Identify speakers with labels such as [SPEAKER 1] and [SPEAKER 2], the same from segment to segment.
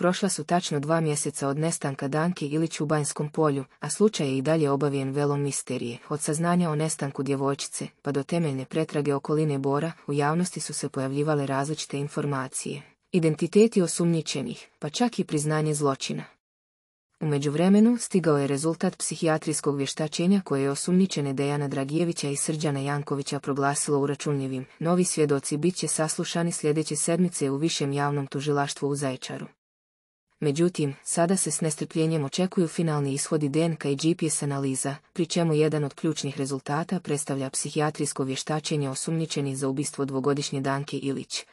[SPEAKER 1] Prošla su tačno dva mjeseca od nestanka Danke Ilić u Banjskom polju, a slučaj je i dalje obavijen velom misterije. Od saznanja o nestanku djevojčice, pa do temeljne pretrage okoline Bora, u javnosti su se pojavljivale različite informacije. Identiteti osumnjičenih, pa čak i priznanje zločina. U međuvremenu stigao je rezultat psihijatrijskog vještačenja koje je osumnjičene Dejana Dragijevića i Srđana Jankovića proglasilo uračunljivim. Novi svjedoci bit će saslušani sljedeće sedmice u višem javnom tužilaštvu u Zaječaru. Međutim, sada se s nestrpljenjem očekuju finalni ishodi DNK i GPS analiza, pri čemu jedan od ključnih rezultata predstavlja psihijatrijsko vještačenje osumnjičenih za ubistvo dvogodišnje Danke Ilić.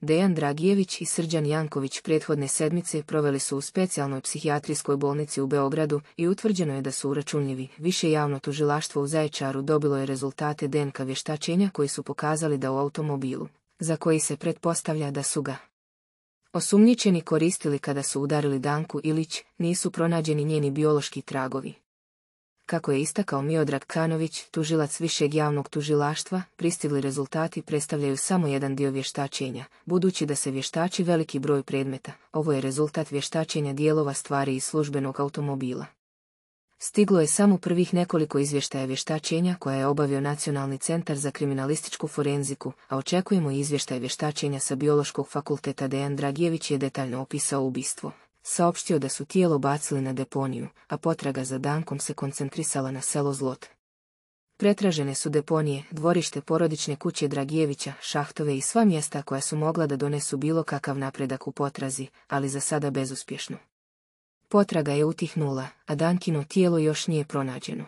[SPEAKER 1] Dejan Dragijević i Srđan Janković prethodne sedmice proveli su u specijalnoj psihijatrijskoj bolnici u Beogradu i utvrđeno je da su uračunljivi. Više javno tužilaštvo u Zaječaru dobilo je rezultate DNK vještačenja koji su pokazali da u automobilu, za koji se pretpostavlja da su ga osumnjičeni koristili kada su udarili Danku Ilić, nisu pronađeni njeni biološki tragovi. Kako je istakao Miodrag Kanović, tužilac višeg javnog tužilaštva, pristigli rezultati predstavljaju samo jedan dio vještačenja, budući da se vještači veliki broj predmeta. Ovo je rezultat vještačenja dijelova stvari iz službenog automobila. Stiglo je samo prvih nekoliko izvještaja vještačenja koja je obavio Nacionalni centar za kriminalističku forenziku, a očekujemo izvještaj vještačenja sa Biološkog fakulteta Dejan Dragijević je detaljno opisao ubistvo. Saopštio da su tijelo bacili na deponiju, a potraga za Dankom se koncentrisala na selo Zlot. Pretražene su deponije, dvorište porodične kuće Dragijevića, šahtove i sva mjesta koja su mogla da donesu bilo kakav napredak u potrazi, ali za sada bezuspješno. Potraga je utihnula, a Dankino tijelo još nije pronađeno.